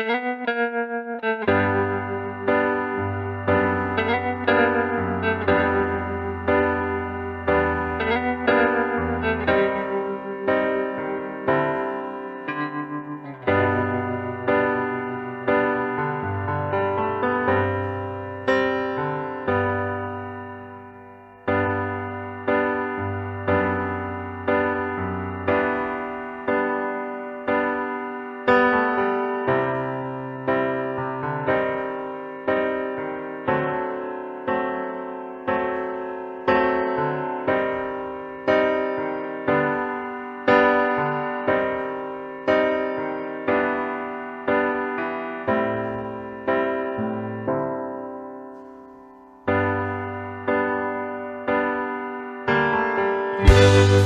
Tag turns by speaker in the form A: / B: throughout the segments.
A: you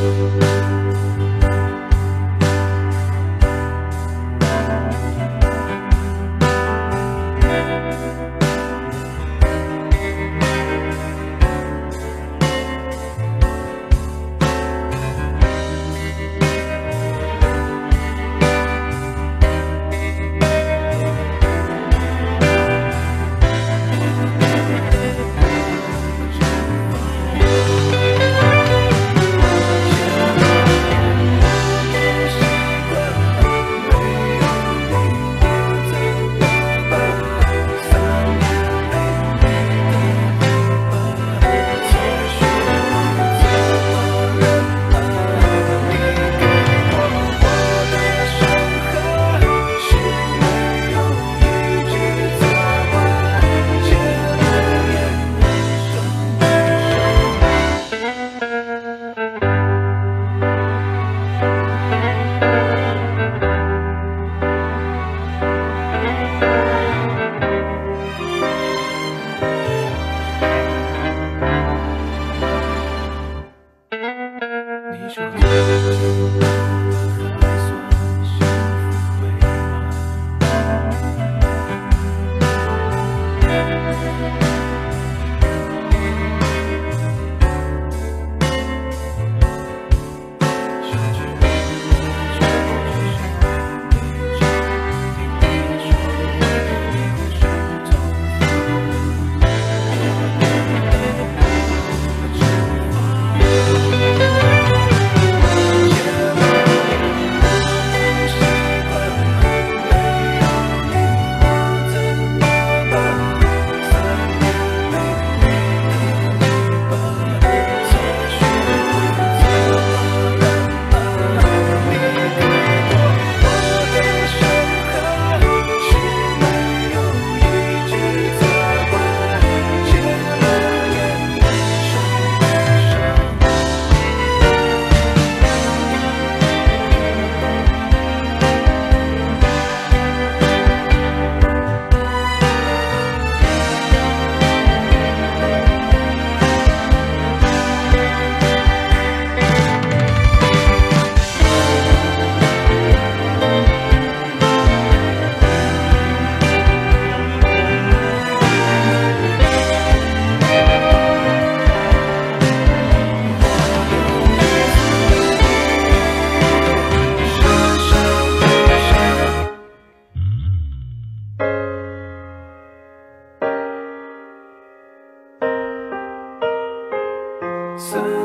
A: Música 思。